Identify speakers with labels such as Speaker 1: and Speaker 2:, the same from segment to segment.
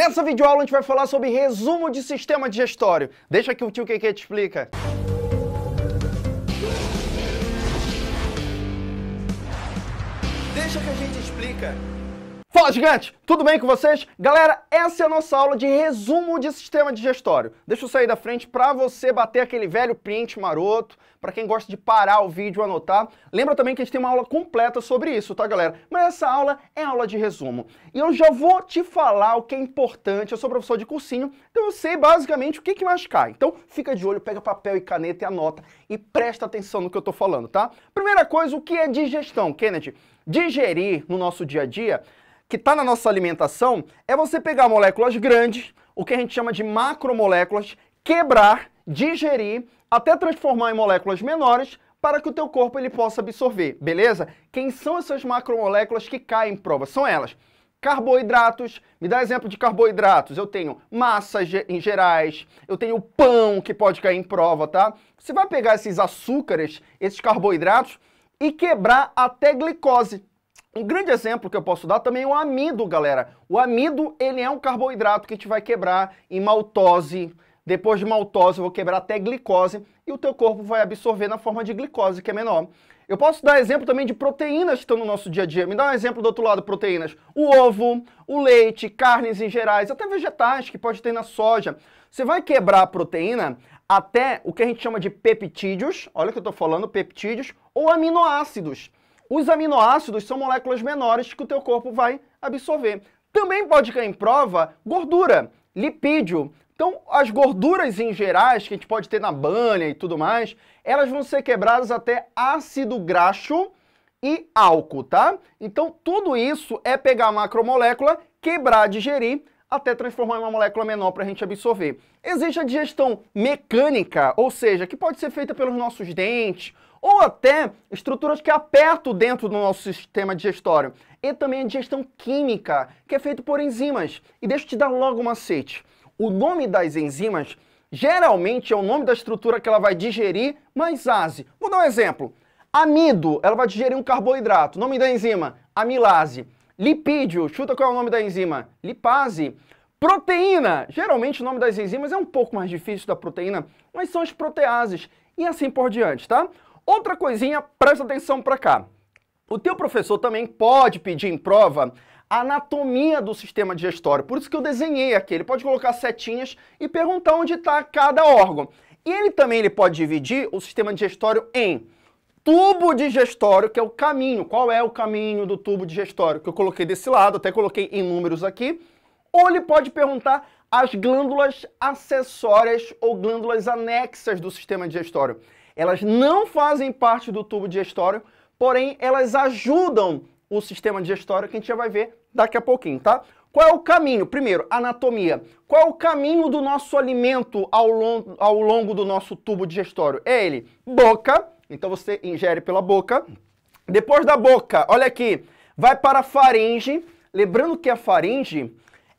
Speaker 1: Nessa videoaula a gente vai falar sobre resumo de sistema digestório. Deixa que o tio Keke te explica. Deixa que a gente explica. Fala, gigante! Tudo bem com vocês? Galera, essa é a nossa aula de resumo de sistema digestório. Deixa eu sair da frente para você bater aquele velho print maroto, para quem gosta de parar o vídeo e anotar. Lembra também que a gente tem uma aula completa sobre isso, tá, galera? Mas essa aula é aula de resumo. E eu já vou te falar o que é importante. Eu sou professor de cursinho, então eu sei basicamente o que, que mais cai. Então fica de olho, pega papel e caneta e anota e presta atenção no que eu tô falando, tá? Primeira coisa, o que é digestão, Kennedy? Digerir no nosso dia a dia que está na nossa alimentação é você pegar moléculas grandes, o que a gente chama de macromoléculas, quebrar, digerir, até transformar em moléculas menores para que o teu corpo ele possa absorver, beleza? Quem são essas macromoléculas que caem em prova? São elas. Carboidratos, me dá exemplo de carboidratos. Eu tenho massas em gerais, eu tenho pão que pode cair em prova, tá? Você vai pegar esses açúcares, esses carboidratos e quebrar até glicose. Um grande exemplo que eu posso dar também é o amido, galera. O amido, ele é um carboidrato que gente vai quebrar em maltose. Depois de maltose, eu vou quebrar até glicose e o teu corpo vai absorver na forma de glicose, que é menor. Eu posso dar exemplo também de proteínas que estão no nosso dia a dia. Me dá um exemplo do outro lado, proteínas. O ovo, o leite, carnes em gerais, até vegetais que pode ter na soja. Você vai quebrar a proteína até o que a gente chama de peptídeos, olha o que eu estou falando, peptídeos, ou aminoácidos. Os aminoácidos são moléculas menores que o teu corpo vai absorver. Também pode cair em prova gordura, lipídio. Então, as gorduras em gerais, que a gente pode ter na banha e tudo mais, elas vão ser quebradas até ácido graxo e álcool, tá? Então, tudo isso é pegar a macromolécula, quebrar, digerir, até transformar em uma molécula menor para a gente absorver. Existe a digestão mecânica, ou seja, que pode ser feita pelos nossos dentes, ou até estruturas que apertam dentro do nosso sistema digestório. E também a digestão química, que é feita por enzimas. E deixa eu te dar logo um macete. O nome das enzimas geralmente é o nome da estrutura que ela vai digerir mais ase. Vou dar um exemplo. Amido, ela vai digerir um carboidrato. Nome da enzima, amilase. Lipídio, chuta qual é o nome da enzima? Lipase. Proteína, geralmente o nome das enzimas é um pouco mais difícil da proteína, mas são as proteases. E assim por diante, tá? Outra coisinha, presta atenção para cá. O teu professor também pode pedir em prova a anatomia do sistema digestório. Por isso que eu desenhei aqui. Ele pode colocar setinhas e perguntar onde está cada órgão. E ele também ele pode dividir o sistema digestório em tubo digestório, que é o caminho. Qual é o caminho do tubo digestório? Que eu coloquei desse lado, até coloquei em números aqui. Ou ele pode perguntar as glândulas acessórias ou glândulas anexas do sistema digestório. Elas não fazem parte do tubo digestório, porém elas ajudam o sistema digestório que a gente já vai ver daqui a pouquinho, tá? Qual é o caminho? Primeiro, anatomia. Qual é o caminho do nosso alimento ao longo, ao longo do nosso tubo digestório? É ele, boca, então você ingere pela boca. Depois da boca, olha aqui, vai para a faringe. Lembrando que a faringe,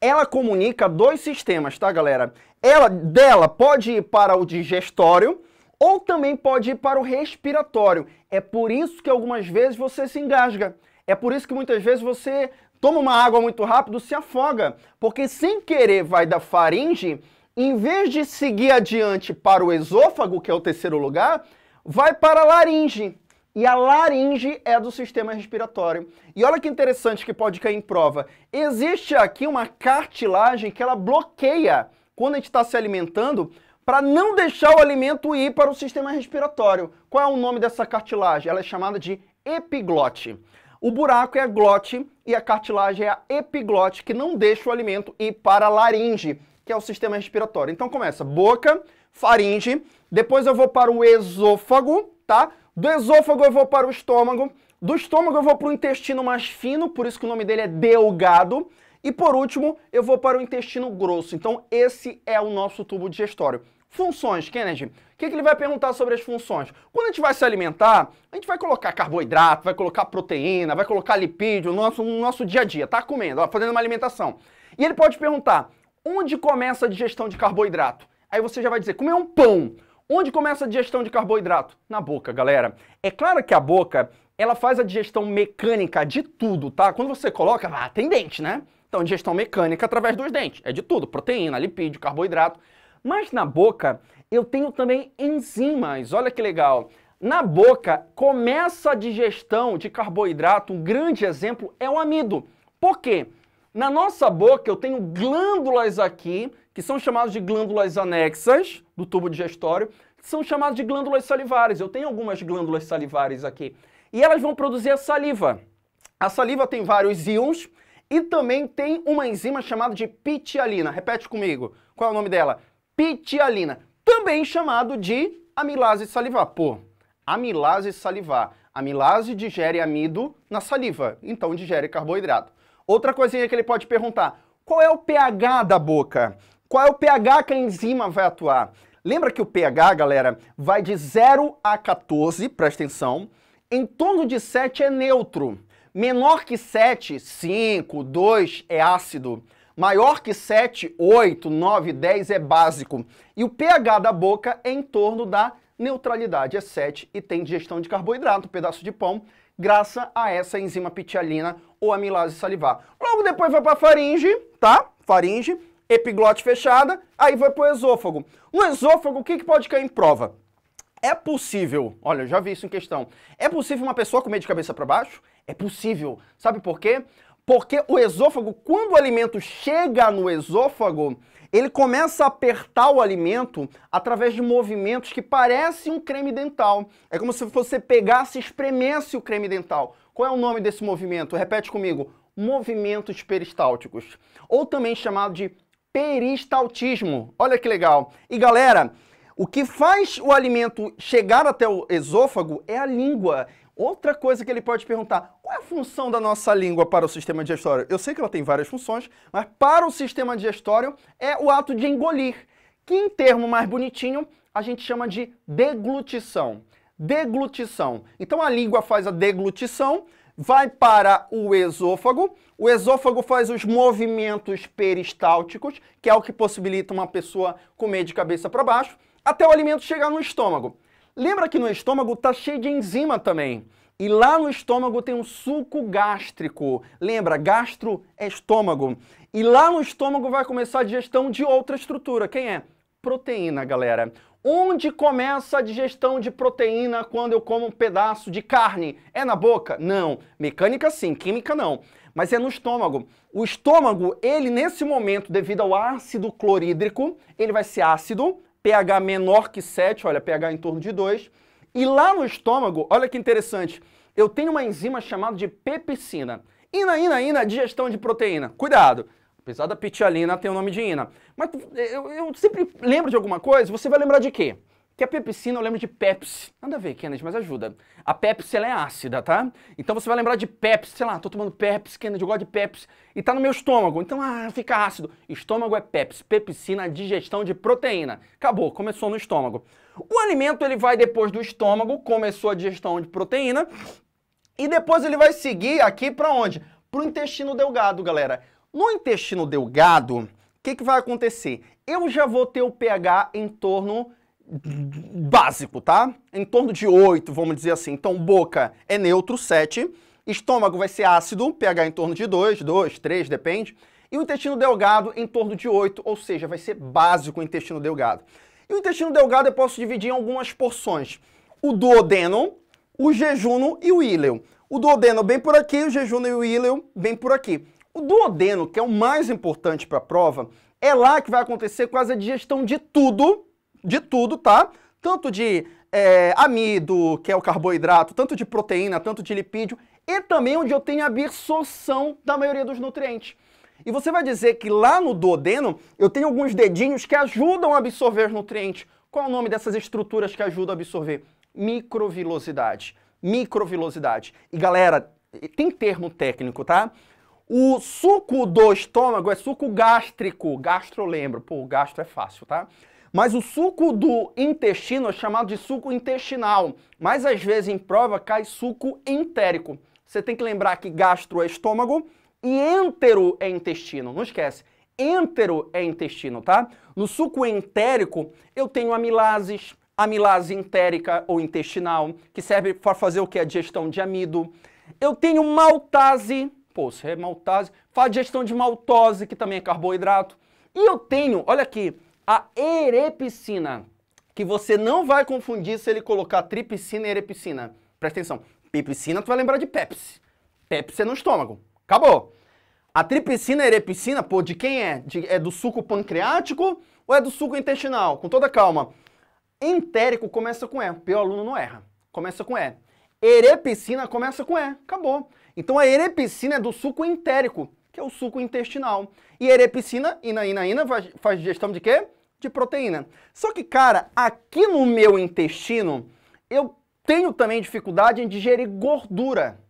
Speaker 1: ela comunica dois sistemas, tá, galera? Ela, dela pode ir para o digestório, ou também pode ir para o respiratório. É por isso que algumas vezes você se engasga. É por isso que muitas vezes você toma uma água muito rápido, se afoga, porque sem querer vai da faringe, em vez de seguir adiante para o esôfago, que é o terceiro lugar, vai para a laringe. E a laringe é do sistema respiratório. E olha que interessante que pode cair em prova. Existe aqui uma cartilagem que ela bloqueia quando a gente está se alimentando para não deixar o alimento ir para o sistema respiratório. Qual é o nome dessa cartilagem? Ela é chamada de epiglote. O buraco é a glote e a cartilagem é a epiglote, que não deixa o alimento ir para a laringe, que é o sistema respiratório. Então começa boca, faringe, depois eu vou para o esôfago, tá? Do esôfago eu vou para o estômago, do estômago eu vou para o intestino mais fino, por isso que o nome dele é delgado, e por último eu vou para o intestino grosso. Então esse é o nosso tubo digestório. Funções, Kennedy. O que, que, ele vai perguntar sobre as funções? Quando a gente vai se alimentar, a gente vai colocar carboidrato, vai colocar proteína, vai colocar lipídio no nosso, no nosso dia a dia, tá comendo, ó, fazendo uma alimentação. E ele pode perguntar, onde começa a digestão de carboidrato? Aí você já vai dizer, comer um pão. Onde começa a digestão de carboidrato? Na boca, galera. É claro que a boca, ela faz a digestão mecânica de tudo, tá? Quando você coloca, ah, tem dente, né? Então, digestão mecânica através dos dentes. É de tudo, proteína, lipídio, carboidrato. Mas na boca, eu tenho também enzimas. Olha que legal. Na boca, começa a digestão de carboidrato. Um grande exemplo é o amido. Por quê? Na nossa boca, eu tenho glândulas aqui, que são chamadas de glândulas anexas do tubo digestório, que são chamadas de glândulas salivares. Eu tenho algumas glândulas salivares aqui. E elas vão produzir a saliva. A saliva tem vários íons e também tem uma enzima chamada de pitialina. Repete comigo. Qual é o nome dela? Pitialina. Também chamado de amilase salivar. Pô, amilase salivar. Amilase digere amido na saliva, então digere carboidrato. Outra coisinha que ele pode perguntar, qual é o pH da boca? Qual é o pH que a enzima vai atuar? Lembra que o pH, galera, vai de 0 a 14, presta atenção, em torno de 7 é neutro. Menor que 7, 5, 2 é ácido. Maior que 7, 8, 9, 10 é básico. E o pH da boca é em torno da neutralidade, é 7 e tem digestão de carboidrato, um pedaço de pão, graças a essa enzima pitialina ou amilase salivar. Logo depois vai para a faringe, tá? Faringe, epiglote fechada, aí vai para o esôfago. No esôfago, o que, que pode cair em prova? É possível, olha, eu já vi isso em questão, é possível uma pessoa comer de cabeça para baixo? É possível. Sabe por quê? Porque o esôfago, quando o alimento chega no esôfago, ele começa a apertar o alimento através de movimentos que parecem um creme dental. É como se você pegasse e espremesse o creme dental. Qual é o nome desse movimento? Repete comigo. Movimentos peristálticos. Ou também chamado de peristaltismo. Olha que legal. E galera, o que faz o alimento chegar até o esôfago é a língua. Outra coisa que ele pode perguntar, qual é a função da nossa língua para o sistema digestório? Eu sei que ela tem várias funções, mas para o sistema digestório é o ato de engolir, que em termo mais bonitinho a gente chama de deglutição. Deglutição. Então a língua faz a deglutição, vai para o esôfago, o esôfago faz os movimentos peristálticos, que é o que possibilita uma pessoa comer de cabeça para baixo, até o alimento chegar no estômago. Lembra que no estômago está cheio de enzima também. E lá no estômago tem um suco gástrico. Lembra, gastro é estômago. E lá no estômago vai começar a digestão de outra estrutura. Quem é? Proteína, galera. Onde começa a digestão de proteína quando eu como um pedaço de carne? É na boca? Não. Mecânica sim, química não. Mas é no estômago. O estômago, ele nesse momento, devido ao ácido clorídrico, ele vai ser ácido, pH menor que 7, olha, pH em torno de 2. E lá no estômago, olha que interessante, eu tenho uma enzima chamada de pepsina. Ina, ina, ina, digestão de proteína. Cuidado! Apesar da pitialina ter o nome de ina. Mas eu, eu sempre lembro de alguma coisa, você vai lembrar de quê? Que a pepsina eu lembro de Pepsi. Nada a ver, Kennedy, mas ajuda. A Pepsi, ela é ácida, tá? Então você vai lembrar de Pepsi, sei lá, tô tomando Pepsi, Kennedy, eu gosto de Pepsi. E tá no meu estômago, então, ah, fica ácido. Estômago é Pepsi. Pepsina, digestão de proteína. Acabou, começou no estômago. O alimento, ele vai depois do estômago, começou a digestão de proteína. E depois ele vai seguir aqui para onde? Pro intestino delgado, galera. No intestino delgado, o que, que vai acontecer? Eu já vou ter o pH em torno básico, tá? Em torno de 8, vamos dizer assim. Então, boca é neutro, 7. Estômago vai ser ácido, pH em torno de 2, 2, 3, depende. E o intestino delgado em torno de 8, ou seja, vai ser básico o intestino delgado. E o intestino delgado eu posso dividir em algumas porções. O duodeno, o jejuno e o íleo. O duodeno bem por aqui, o jejuno e o íleo bem por aqui. O duodeno, que é o mais importante para a prova, é lá que vai acontecer quase a digestão de tudo de tudo, tá? Tanto de é, amido, que é o carboidrato, tanto de proteína, tanto de lipídio, e também onde eu tenho a absorção da maioria dos nutrientes. E você vai dizer que lá no duodeno eu tenho alguns dedinhos que ajudam a absorver os nutrientes. Qual é o nome dessas estruturas que ajudam a absorver? Microvilosidade. Microvilosidade. E galera, tem termo técnico, tá? O suco do estômago é suco gástrico. Gastro lembro. Pô, gastro é fácil, tá? Mas o suco do intestino é chamado de suco intestinal. Mas às vezes em prova cai suco entérico. Você tem que lembrar que gastro é estômago e entero é intestino. Não esquece. Entero é intestino, tá? No suco entérico eu tenho amilases, amilase entérica ou intestinal, que serve para fazer o que? A digestão de amido. Eu tenho maltase, adipose, é maltase, faz digestão de maltose, que também é carboidrato. E eu tenho, olha aqui, a erepicina, que você não vai confundir se ele colocar tripsina e erepicina. Presta atenção, pipicina tu vai lembrar de Pepsi. Pepsi é no estômago. Acabou. A tripsina e erepicina, pô, de quem é? De, é do suco pancreático ou é do suco intestinal? Com toda calma. Entérico começa com E. O aluno não erra. Começa com E. Erepicina começa com E. Acabou. Então a erepicina é do suco entérico, que é o suco intestinal. E erepicina, ina, ina, ina, faz digestão de quê? De proteína. Só que, cara, aqui no meu intestino, eu tenho também dificuldade em digerir gordura.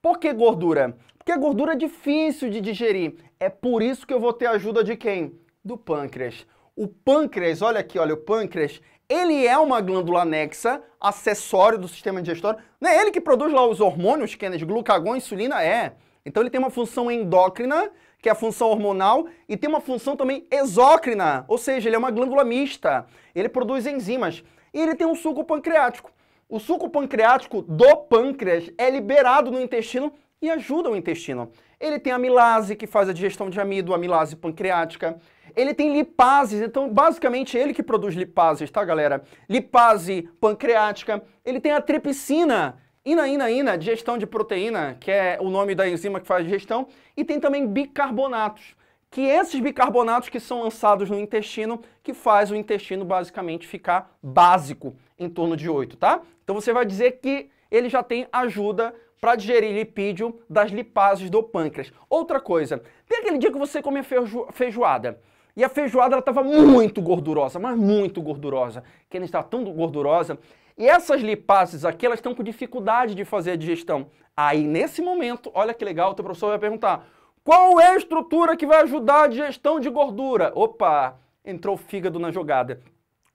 Speaker 1: Por que gordura? Porque a gordura é difícil de digerir. É por isso que eu vou ter ajuda de quem? Do pâncreas. O pâncreas, olha aqui, olha, o pâncreas, ele é uma glândula anexa, acessório do sistema digestório. Não é ele que produz lá os hormônios, que é glucagon insulina? É. Então ele tem uma função endócrina, que é a função hormonal, e tem uma função também exócrina, ou seja, ele é uma glândula mista. Ele produz enzimas. E ele tem um suco pancreático. O suco pancreático do pâncreas é liberado no intestino e ajuda o intestino. Ele tem amilase, que faz a digestão de amido, amilase pancreática. Ele tem lipases, então basicamente ele que produz lipases, tá galera? Lipase pancreática. Ele tem a tripsina, ina, ina, ina, digestão de proteína, que é o nome da enzima que faz digestão. E tem também bicarbonatos, que esses bicarbonatos que são lançados no intestino, que faz o intestino basicamente ficar básico, em torno de 8, tá? Então você vai dizer que ele já tem ajuda para digerir lipídio das lipases do pâncreas. Outra coisa, tem aquele dia que você come feijo feijoada, e a feijoada estava muito gordurosa, mas muito gordurosa, que ela está tão gordurosa, e essas lipases aqui, elas estão com dificuldade de fazer a digestão. Aí, nesse momento, olha que legal, o teu professor vai perguntar, qual é a estrutura que vai ajudar a digestão de gordura? Opa, entrou o fígado na jogada.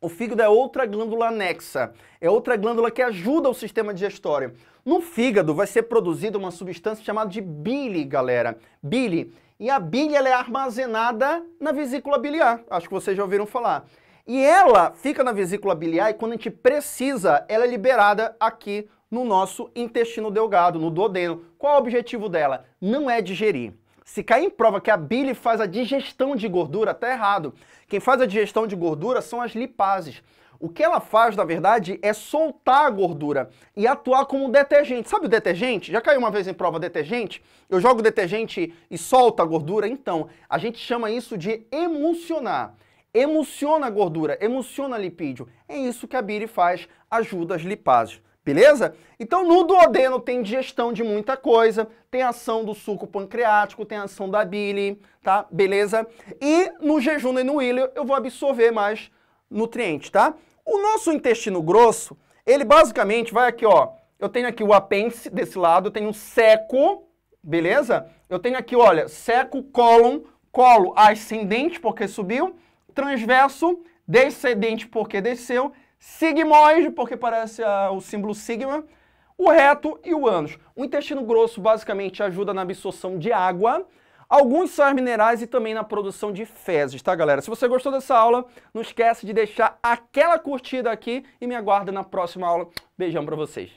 Speaker 1: O fígado é outra glândula anexa, é outra glândula que ajuda o sistema digestório. No fígado vai ser produzida uma substância chamada de bile, galera. Bile. E a bile é armazenada na vesícula biliar. Acho que vocês já ouviram falar. E ela fica na vesícula biliar e quando a gente precisa, ela é liberada aqui no nosso intestino delgado, no duodeno. Qual é o objetivo dela? Não é digerir. Se cair em prova que a bile faz a digestão de gordura, tá errado. Quem faz a digestão de gordura são as lipases. O que ela faz, na verdade, é soltar a gordura e atuar como detergente. Sabe o detergente? Já caiu uma vez em prova detergente? Eu jogo detergente e solta a gordura? Então, a gente chama isso de emulsionar. Emulsiona a gordura, emulsiona lipídio. É isso que a bile faz, ajuda as lipases. Beleza? Então no duodeno tem digestão de muita coisa, tem ação do suco pancreático, tem ação da bile, tá? Beleza? E no jejum e no ilho eu vou absorver mais nutrientes, tá? O nosso intestino grosso, ele basicamente vai aqui, ó. Eu tenho aqui o apêndice desse lado, eu tenho seco, beleza? Eu tenho aqui, olha, seco, cólon, colo ascendente porque subiu, transverso, descendente porque desceu, sigmoide, porque parece uh, o símbolo sigma, o reto e o ânus. O intestino grosso basicamente ajuda na absorção de água, alguns sais minerais e também na produção de fezes, tá galera? Se você gostou dessa aula, não esquece de deixar aquela curtida aqui e me aguarda na próxima aula. Beijão pra vocês.